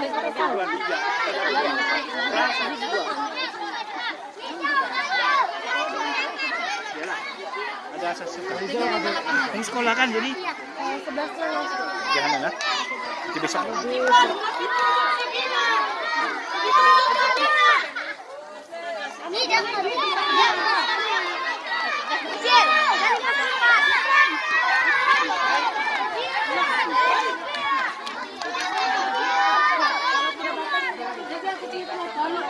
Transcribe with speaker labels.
Speaker 1: Ada. Ini sekolah kan jadi jangan mana? Nanti besok.
Speaker 2: Ini jangan, jangan. Vamos.